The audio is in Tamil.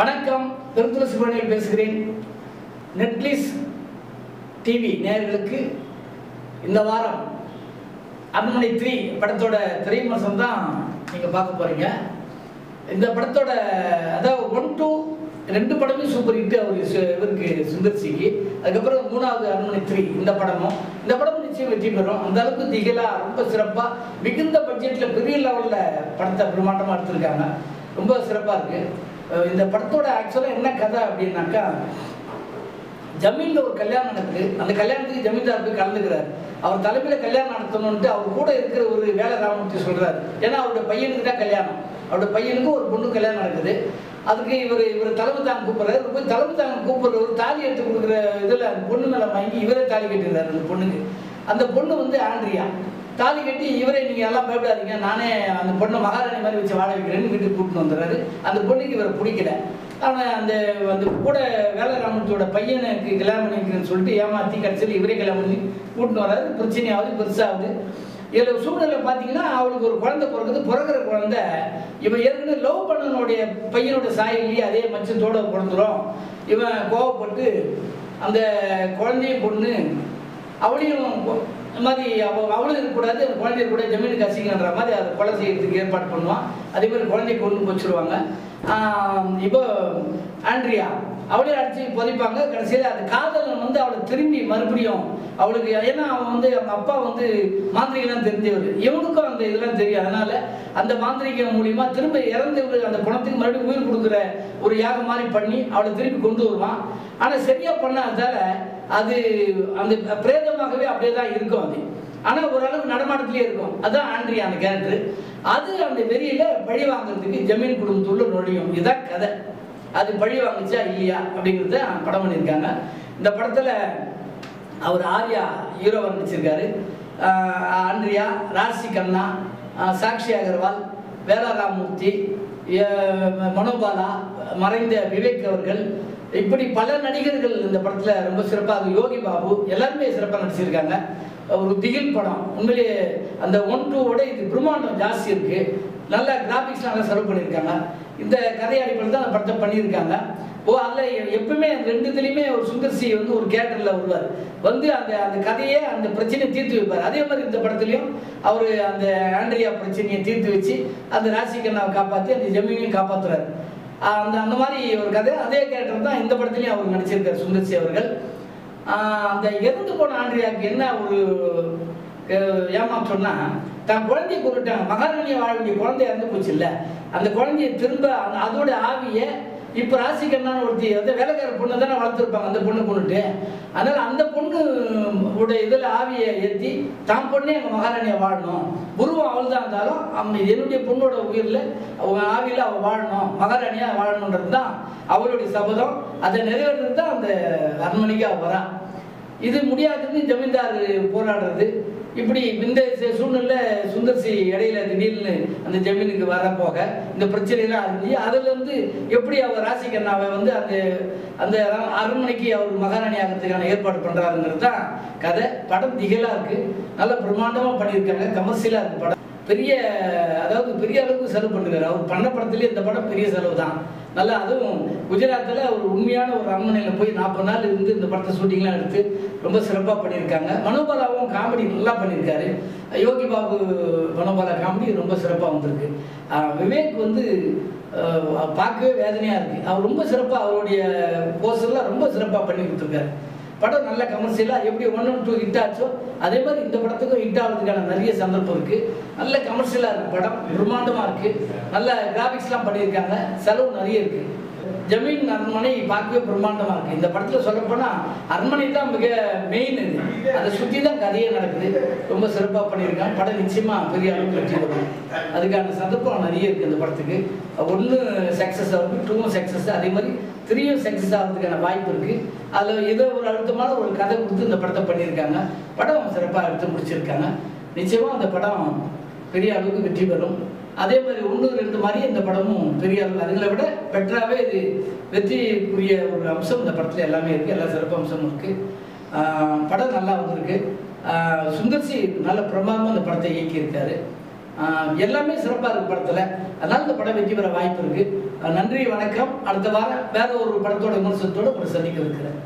வணக்கம். திருத்துள சுப்பிரமணியன் பேசுகிறேன். நெட்லிஸ் டிவி நேர்களுக்கு இந்த வாரம் அரண்மனை த்ரீ படத்தோட திரைவிமர்சனம் தான் நீங்கள் பார்க்க போகிறீங்க இந்த படத்தோட அதாவது ஒன் டூ ரெண்டு படமே சூப்பர் ஹிட் அவர் இவருக்கு சுந்தர்சிக்கு அதுக்கப்புறம் மூணாவது அரண்மனை த்ரீ இந்த படமும். இந்த படமும் நிச்சயம் வெற்றி பெறும். அந்த அளவுக்கு திகழா ரொம்ப சிறப்பாக மிகுந்த பட்ஜெட்டில் பெரிய லெவலில் படத்தை பிரமாண்டமாக எடுத்திருக்காங்க. ரொம்ப சிறப்பாக இருக்குது இந்த படத்தோட ஆக்சுவலாக என்ன கதை அப்படின்னாக்கா ஜமீனில் ஒரு கல்யாணம் நடக்குது. அந்த கல்யாணத்துக்கு ஜமீன்தார் போய் கலந்துக்கிறார். அவர் தலைமையில் கல்யாணம் நடத்தணும்ட்டு அவர் கூட இருக்கிற ஒரு வேலை ராமமூர்த்தி சொல்கிறார் ஏன்னா அவருடைய பையனுக்கு தான் கல்யாணம். அவருடைய பையனுக்கு ஒரு பொண்ணு கல்யாணம் நடக்குது. அதுக்கு இவர் இவர் தலைமை தாங்க கூப்பிட்றாரு. இவர் போய் தலைமை தாங்க கூப்பிட்ற ஒரு தாலி எடுத்து கொடுக்குற இதில் அந்த பொண்ணு மேலே வாங்கி இவரே தாலி கட்டிடுறாரு அந்த பொண்ணுக்கு. அந்த பொண்ணு வந்து ஆண்ட்ரியா. தாலி கட்டி இவரே நீங்க எல்லாம் பயப்படாதீங்க. நானே அந்த பொண்ணை மகாராணி மாதிரி வச்சு வாழ வைக்கிறேன்னு வீட்டுக்கு கூப்பிட்டு வந்துடுறாரு. அந்த பொண்ணுக்கு இவரை பிடிக்கல. ஆனால் அந்த அந்த கூட வேலைராமத்தோட பையனுக்கு கல்யாணம் பண்ணிக்கிறேன்னு சொல்லிட்டு ஏமாத்தி கடைசியில் இவரே கல்யாணம் பண்ணி கூட்டின்னு வராரு பிரச்சனையாவது பெருசாகுது. இதில் சூழ்நிலை பார்த்தீங்கன்னா அவளுக்கு ஒரு குழந்தை பிறகுது பிறகுற குழந்தை இவன் ஏற்கனவே லவ் பண்ணனுடைய பையனோட சாயல்லையே அதே மச்சத்தோடு பிறந்துரும். இவன் கோவப்பட்டு அந்த குழந்தையும் பொண்ணு அவளையும் இந்த மாதிரி அவ அவளும் இருக்கக்கூடாது அந்த குழந்தைய கூட ஜமீன் கசிங்கன்ற மாதிரி அதை கொலை செய்யறதுக்கு ஏற்பாடு பண்ணுவான். அதே மாதிரி குழந்தைய கொண்டு போச்சுருவாங்க இப்போ ஆண்ட்ரியா அவளையும் அடிச்சு புதைப்பாங்க. கடைசியில் அந்த காதலன் வந்து அவளை திரும்பி மறுபடியும் அவளுக்கு ஏன்னா அவன் வந்து அவங்க அப்பா வந்து மாந்திரிகெல்லாம் தெரிஞ்சவர். இவனுக்கும் அந்த இதெல்லாம் தெரியும். அதனால அந்த மாந்திரிகம் மூலியமா திரும்ப இறந்தவர் அந்த குணத்துக்கு மறுபடியும் உயிர் கொடுக்குற ஒரு யாகம் மாதிரி பண்ணி அவளை திருப்பி கொண்டு வருவான். ஆனால் சரியா பண்ணாதால அது அந்த பிரேதமாகவே அப்படியே தான் இருக்கும் அது. ஆனால் ஓரளவு நடமாட்டத்திலே இருக்கும். அதுதான் ஆண்ட்ரியா அந்த கேரக்டர் அது அந்த வெறியில பழி வாங்குறதுக்கு ஜமீன் குடும்பத்துள்ள நுழையும். இதுதான் கதை. அது பழி வாங்குச்சா இல்லையா அப்படிங்கிறத படம் பண்ணியிருக்காங்க. இந்த படத்தில் அவர் ஆர்யா ஹீரோவாக நடிச்சிருக்காரு. ஆண்ட்ரியா ராசி கண்ணா சாக்ஷி அகர்வால் வேலாராமூர்த்தி மனோபாலா மறைந்த விவேக் அவர்கள் இப்படி பல நடிகர்கள் இந்த படத்தில் ரொம்ப சிறப்பாக யோகி பாபு எல்லாருமே சிறப்பாக நடிச்சிருக்காங்க. ஒரு திகில் படம். உண்மையிலேயே அந்த ஒன் டூவோட இது பிரம்மாண்டம் ஜாஸ்தி இருக்கு. நல்ல கிராபிக்ஸ் நல்லா செலவு பண்ணியிருக்காங்க. இந்த கதை அடிப்படையில் தான் அந்த படத்தை பண்ணியிருக்காங்க. ஓ அதில் எப்பவுமே ரெண்டு ரெண்டுத்துலேயுமே ஒரு சுந்தர்சி வந்து ஒரு கேரக்டரில் வருவார். வந்து அந்த அந்த கதையை அந்த பிரச்சனையை தீர்த்து வைப்பார். அதே மாதிரி இந்த படத்துலையும் அவர் அந்த ஆண்ட்ரியா பிரச்சனையை தீர்த்து வச்சு அந்த ராசிகண்ணாவை காப்பாற்றி அந்த ஜமீனையும் காப்பாற்றுறாரு அந்த அந்த மாதிரி ஒரு கதை அதே கேரக்டர் தான் இந்த படத்துலையும் அவர் நடிச்சிருக்கார் சுந்தர்சி அவர்கள். அந்த இறந்து போன ஆண்ட்ரியாவுக்கு என்ன ஒரு ஏமாற்றம்னா தான் குழந்தைய கூப்பிட்டாங்க மகாராணியை வாழ வேண்டிய குழந்தை இறந்து போச்சு இல்லை. அந்த குழந்தைய திரும்ப அந்த அதோட ஆவியை இப்போ ராசிகண்ணான்னு ஒருத்தி வந்து வேலைக்கார பொண்ணு தானே வளர்த்துருப்பாங்க அந்த பொண்ணு பொண்ணுட்டு அதனால அந்த பொண்ணு உடைய இதில் ஆவியை ஏற்றி தான் பொண்ணே எங்கள் மகாராணியை வாழணும். உருவம் அவள் தான் இருந்தாலும் அவங்க என்னுடைய பொண்ணோட உயிரில் அவங்க ஆவியில் அவள் வாழணும். மகாராணியாக வாழணுன்றது தான் அவளுடைய சபதம். அதை நிறைவேறது தான் அந்த அரண்மனைக்கு அவள் வரான் இது முடியாதுன்னு ஜமீன்தார் போராடுறது. இப்படி இந்த சூழ்நிலை சுந்தர்சி இடையில திடீர்னு அந்த ஜமீனுக்கு வர போக இந்த பிரச்சனைலாம் அறிஞ்சு அதுல இருந்து எப்படி அவர் ராசிகண்ணாவை வந்து அந்த அந்த அரண்மனைக்கு அவர் மகாராணி ஆகிறதுக்கான ஏற்பாடு பண்றாருங்கிறது தான் கதை. படம் திகழா இருக்கு. நல்ல பிரம்மாண்டமா பண்ணியிருக்காங்க. கமர்ஷியலாக இருக்கு படம். பெரிய அதாவது பெரிய அளவுக்கு செலவு பண்ணுறாரு அவர் பண்ண படத்துலேயே இந்த படம் பெரிய செலவு தான் நல்லா அதுவும் குஜராத்தில் ஒரு உண்மையான ஒரு அரண்மனையில் போய் நாற்பது நாள் இருந்து இந்த படத்தை ஷூட்டிங்லாம் எடுத்து ரொம்ப சிறப்பாக பண்ணியிருக்காங்க. மனோபாலாவும் காமெடி நல்லா பண்ணியிருக்காரு. யோகி பாபு மனோபாலா காமெடி ரொம்ப சிறப்பாக வந்திருக்கு. விவேக் வந்து பார்க்கவே வேதனையாக இருக்குது அவர் ரொம்ப சிறப்பாக அவருடைய போஸ்டர்லாம் ரொம்ப சிறப்பாக பண்ணி கொடுத்துருக்காரு. படம் நல்ல கமர்ஷியலாக எப்படி ஒன் ஒன் டூ ஹிட் ஆச்சோ அதே மாதிரி இந்த படத்துக்கும் ஹிட் ஆகிறதுக்கான நிறைய சந்தர்ப்பம் இருக்குது நல்ல கமர்ஷியலாக இருக்குது படம் பிரம்மாண்டமாக இருக்குது நல்ல கிராஃபிக்ஸ்லாம் பண்ணியிருக்காங்க. செலவு நிறைய இருக்குது ஜமீன் அரண்மனை பார்க்கவே பிரம்மாண்டமாக இருக்குது இந்த படத்தில் சொல்லப்போனால் அரண்மனை தான் மிக மெயின் இது. அதை சுற்றி தான் கதையே நடக்குது. ரொம்ப சிறப்பாக பண்ணியிருக்காங்க. படம் நிச்சயமாக பெரிய அளவுக்கு வெற்றி வரும் அதுக்கான சந்தர்ப்பம் நிறைய இருக்குது இந்த படத்துக்கு. ஒன்று சக்ஸஸ் ஆகுது டூவும் சக்ஸஸ் அதே மாதிரி த்ரீயும் சக்ஸஸ் ஆகிறதுக்கான வாய்ப்பு இருக்குது அதில் ஏதோ ஒரு அழுத்தமான ஒரு கதை கொடுத்து இந்த படத்தை பண்ணியிருக்காங்க. படம் சிறப்பாக எடுத்து முடிச்சிருக்காங்க. நிச்சயமாக அந்த படம் பெரிய அளவுக்கு வெற்றி பெறும். அதே மாதிரி ஒன்று ரெண்டு மாதிரி இந்த படமும் பெரிய அளவு விட பெட்டராகவே இது வெற்றிக்குரிய ஒரு அம்சம் இந்த படத்தில் எல்லாமே இருக்குது எல்லா சிறப்பு அம்சமும் இருக்குது படம் நல்லா வந்திருக்கு. சுந்தர்சி நல்ல பிரமாதமாக இந்த படத்தை இயக்கியிருக்காரு. எல்லாமே சிறப்பாக இருக்குது படத்தில். அதனால் இந்த படம் வெற்றி பெற வாய்ப்பு இருக்குது நன்றி வணக்கம். அடுத்த வாரம் வேற ஒரு படத்தோட விமர்சனத்தோடு உங்களை சந்திக்க இருக்கிறேன்